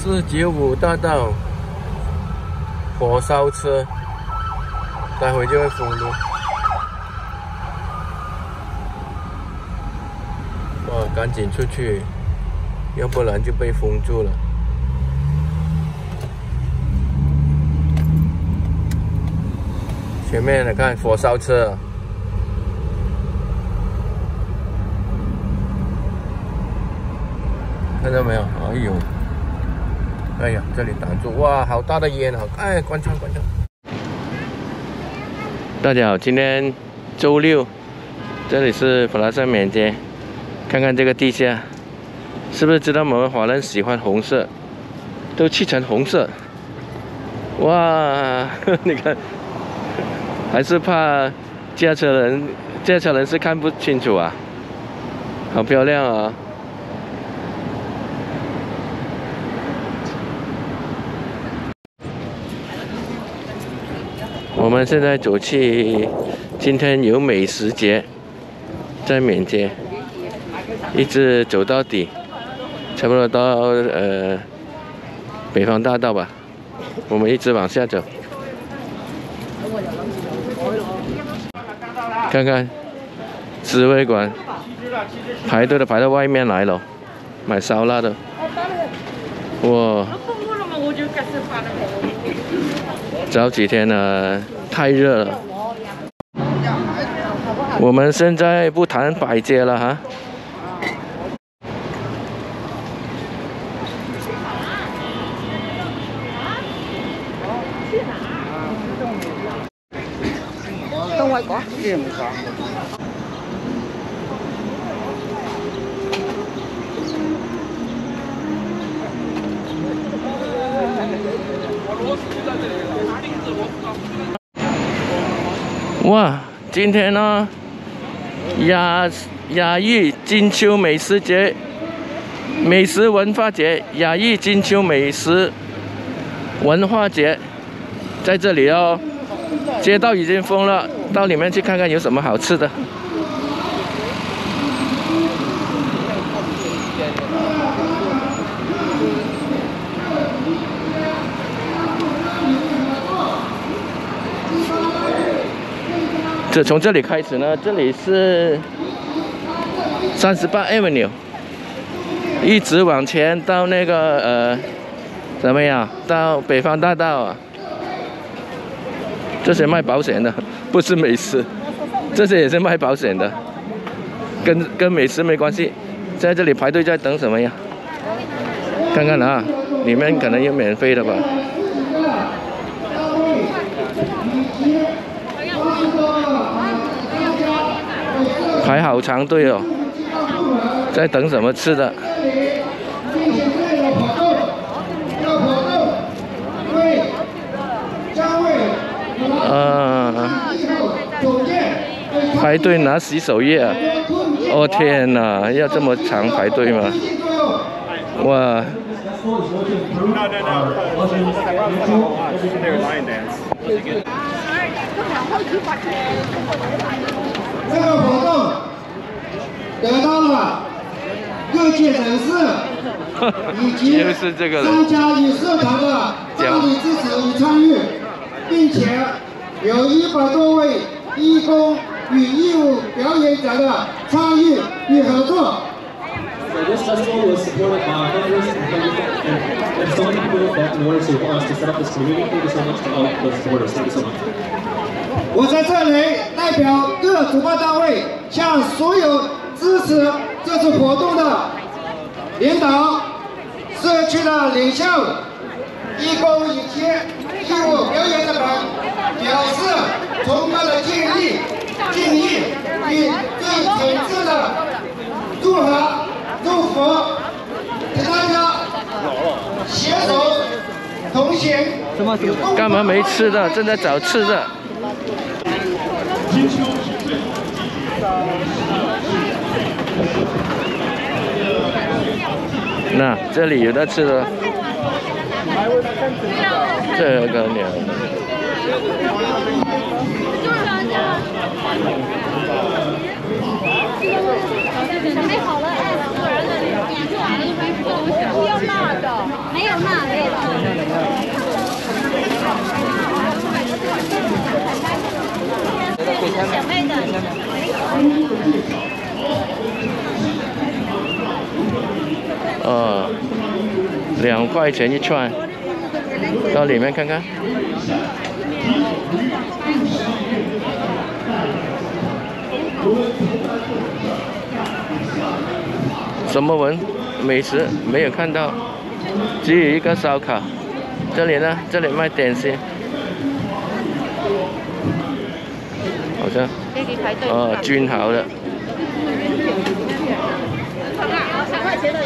四九五大道火烧车，待会就会封路。哇，赶紧出去，要不然就被封住了。前面你看火烧车。看到没有？哎呦，哎呀，这里挡住哇，好大的烟啊！哎，关窗关窗。大家好，今天周六，这里是普拉萨缅街，看看这个地下，是不是知道我们华人喜欢红色，都砌成红色？哇，你看，还是怕驾车人，驾车人是看不清楚啊，好漂亮啊！我们现在走去，今天有美食节，在缅街，一直走到底，差不多到呃北方大道吧。我们一直往下走，看看滋味馆，排队的排到外面来了，买烧腊的，哇！早几天呢。太热了，我们现在不谈摆街了哈。东外国，哇，今天呢，雅雅玉金秋美食节、美食文化节、雅玉金秋美食文化节在这里哦。街道已经封了，到里面去看看有什么好吃的。从这里开始呢，这里是三十八 Avenue，一直往前到那个呃，怎么样？到北方大道啊。这些卖保险的，不是美食，这些也是卖保险的，跟跟美食没关系。在这里排队在等什么呀？看看啊，里面可能有免费的吧。排好长队哦，在等什么吃的？啊！排队拿洗手液啊！哦天哪，要这么长排队吗？哇！这个活动得到了各界人士以及商家与社团的大力支持与参与，并且有一百多位义工与义务表演者的参与与合作。This festival was supported by hundreds and and so many people that in order to allow us to set up this community. Thank you so much to all the supporters. Thank you so much. 我在这里代表各主办单位，向所有支持这次活动的领导、社区的领袖、义工以及义务表演的人表示崇高的敬意、敬意与最诚挚的祝贺、祝福，给大家携手同行。干嘛没吃的？正在找吃的。那这里有的吃的，这个鸟。准备好了，哎，不然呢？演出完了就开始做东西了。要辣的。没有那没有。小妹的。哦，两块钱一串，到里面看看。什么文？美食没有看到，只有一个烧烤。这里呢？这里卖点心。哦，均好的。三块钱的。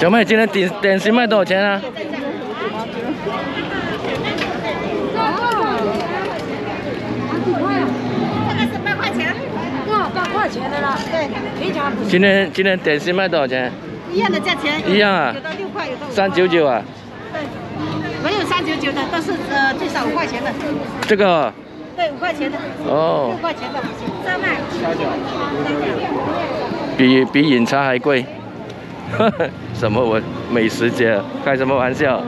小妹，今天点点心卖多少钱啊？钱的了，对，平常不。今天今天点心卖多少钱？一样的价钱。一样啊。有的六块，有的三九九啊。对，没有三九九的，都是呃最少五块钱的。这个。对，五块钱的。哦。六块钱的，三麦。比比饮茶还贵。什么我美食节？开什么玩笑？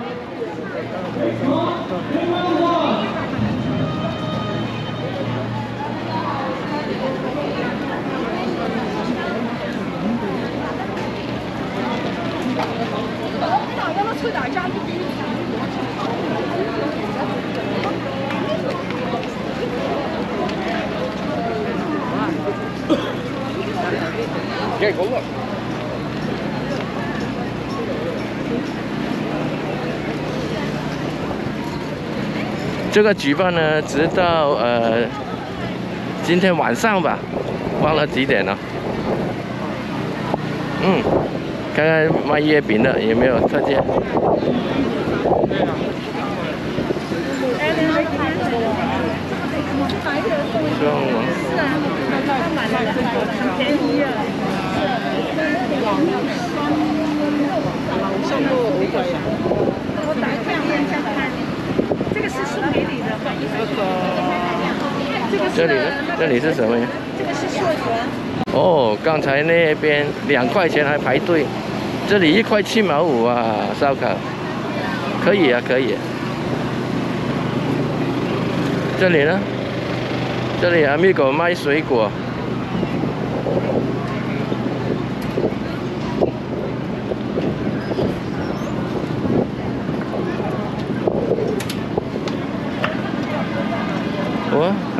这个举办呢，直到呃今天晚上吧，忘了几点了。嗯，看看卖月饼的有没有特价。双王。这，里呢？这里是什么呀？这个是寿全。哦，刚才那边两块钱还排队，这里一块七毛五啊！烧烤，可以啊，可以。这里呢？这里阿米狗卖水果。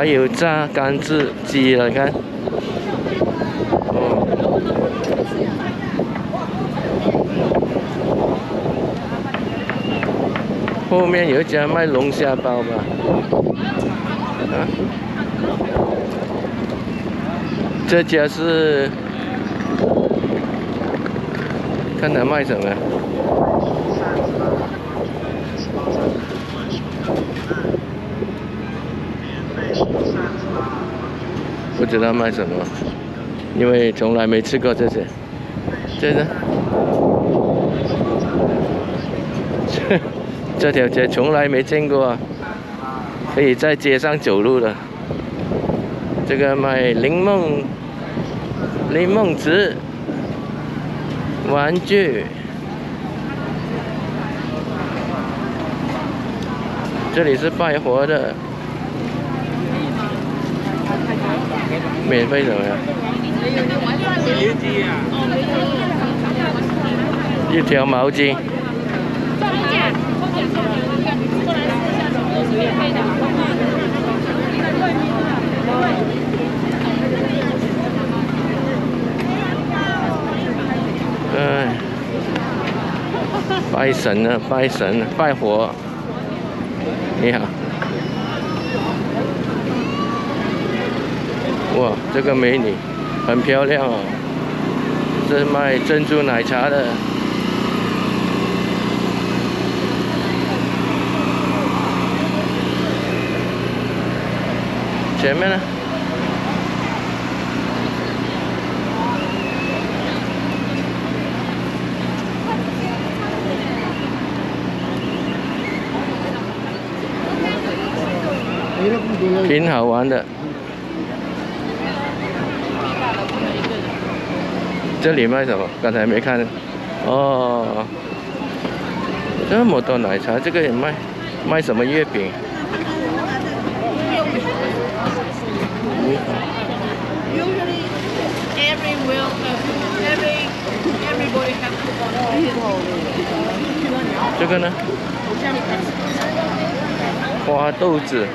还有炸甘蔗鸡了，你看。后面有一家卖龙虾包吧？啊？这家是看他卖什么？不知道卖什么，因为从来没吃过这些。这个，这条街从来没见过，可以在街上走路的。这个卖柠檬、柠檬汁、玩具。这里是拜佛的。免费什么呀？一条毛巾。哎，拜神了，拜神，拜佛。你好。哇这个美女很漂亮哦。这是卖珍珠奶茶的。前面呢？挺好玩的。这里卖什么？刚才没看。哦，这么多奶茶，这个也卖，卖什么月饼？这个呢？花豆子。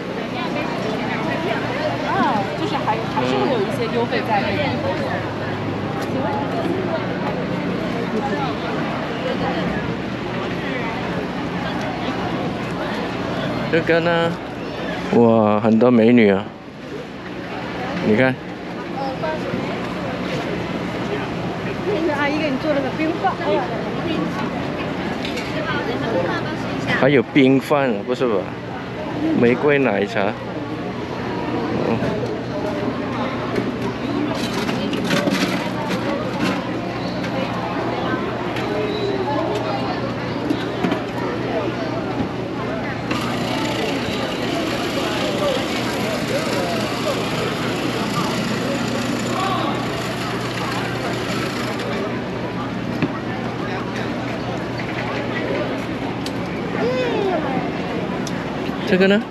啊，就是还还是会有一些优惠在里面。这个呢？哇，很多美女啊！你看。那个阿姨给你做了个冰饭。还有冰饭，不是吧？玫瑰奶茶。这个呢？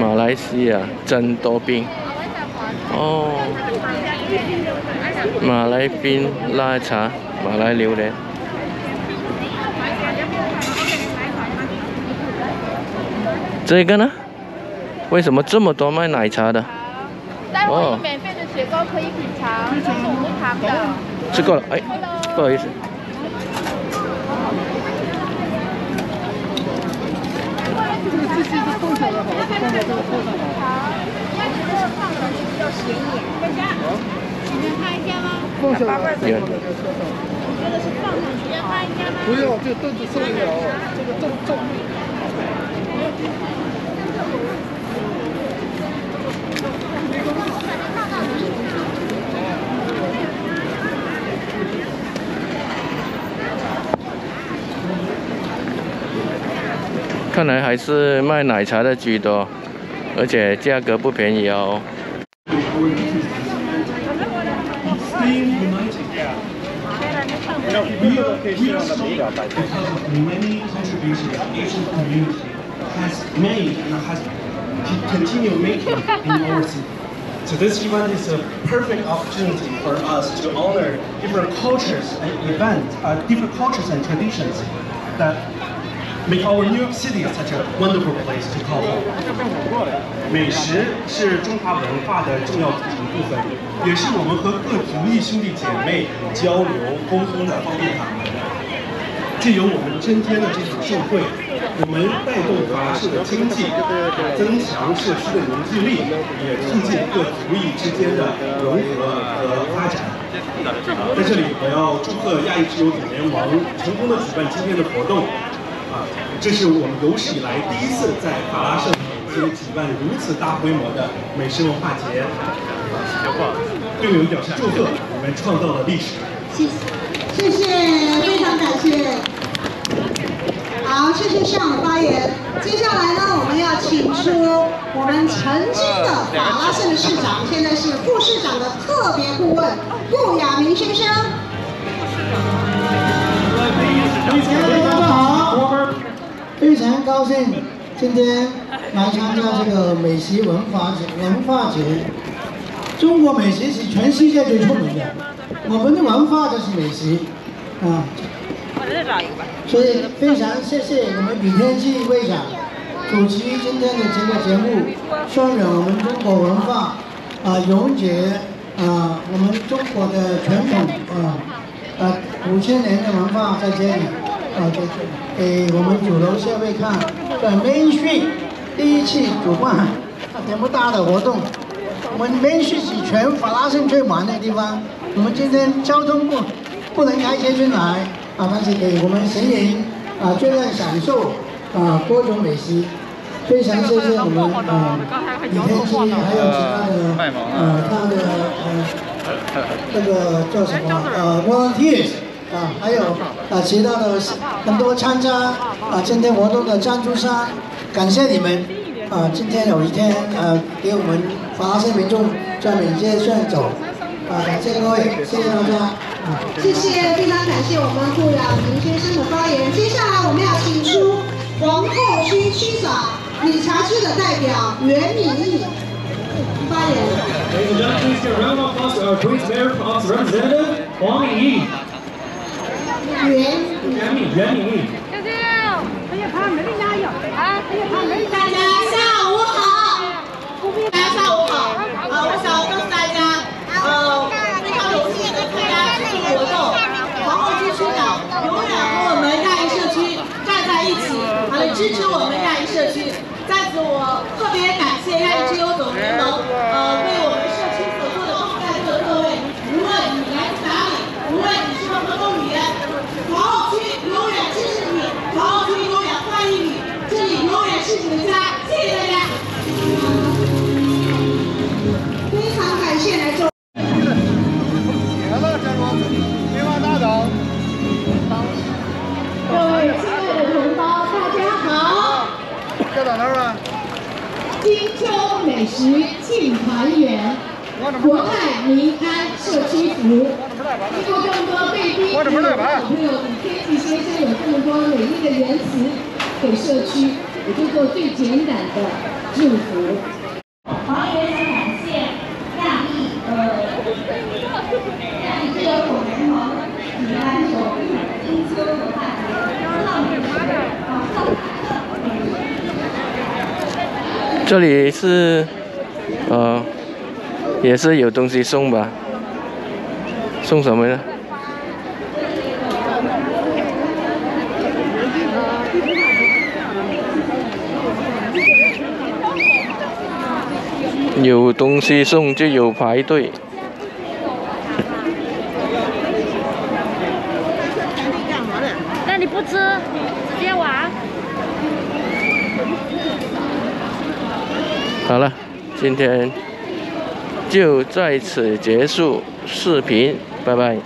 马来西亚真多冰哦，马来冰拉茶，马来榴莲。这个呢？为什么这么多卖奶茶的？待会免费的雪糕可以品尝，这是无糖的。吃够了，哎，不好意思。这个是放的好，放在这个桌上好。放的比较显眼。大家，你们拍一下吗？放下来，放在这个车上。我觉得是放上去，要拍一下吗？不要，这凳子受不了，这个重重。看来还是卖奶茶的居多，而且价格不便宜哦。has made and has continue making in overseas. So this event is a perfect opportunity for us to honor different cultures and events, uh, different cultures and traditions that make our New York City such a wonderful place to call home. 美食是中华文化的重要组成部分，也是我们和各族裔兄弟姐妹交流沟通的方便法门。借由我们今天的这场盛会， 我们带动华社的经济，增强社区的凝聚力，也促进各族裔之间的融合和发展。在这里，我要祝贺亚裔之友总联盟成功的举办今天的活动。啊，这是我们有史以来第一次在法拉盛街举办如此大规模的美食文化节。对我们表示祝贺，我们创造了历史。谢谢，谢谢，非常感谢。好，谢谢向总发言。接下来呢，我们要请出我们曾经的法拉盛的市长，现在是副市长的特别顾问顾亚明先生。以前大家好，非常高兴今天来参加这个美食文化节。文化节，中国美食是全世界最出名的，我们的文化就是美食啊。所以非常谢谢我们李天记会长主持。今天的这个节目，宣扬我们中国文化，啊，溶解啊我们中国的传统啊，啊五千年的文化在这里啊，给给我们主流社会看。在 Main Street 第一次主办这么大的活动，我们 Main Street 是全法拉盛最忙的地方，我们今天交通不不能开车进来。啊，但是给我们行人啊，最能享受啊各种美食。非常谢谢我们啊李天基，还有其他的呃他的呃这个叫什么呃 volunteers 啊，还有啊其他的很多参加啊今天活动的赞助商，感谢你们啊！今天有一天呃给我们法拉盛民众在免费炫走啊！感谢各位，谢谢大家。谢谢，非常感谢。我们顾仰明先生的发言。接下来我们要请出皇后区区长李查区的代表袁敏义发言。袁袁敏袁敏义，大家下午好，大家下午好。特别感谢亚裔之友总联盟，呃，时庆团圆，国泰民安社区福。经过这么多被逼，的好朋友李天际先生有这么多美丽的言辞给社区，我就做最简短的祝福。好，也想感谢亚裔呃亚裔之友总联盟举办首日金秋文化节，让美食啊上海的美食。这里是，呃，也是有东西送吧？送什么呢？有东西送就有排队。那你不吃，直接玩。好了，今天就在此结束视频，拜拜。